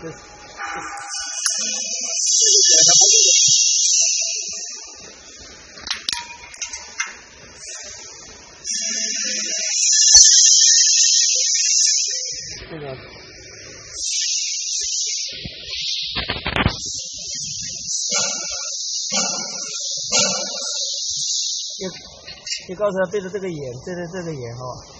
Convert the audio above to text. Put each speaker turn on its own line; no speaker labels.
这这个你你告诉他对着这个眼，对着这个眼哈。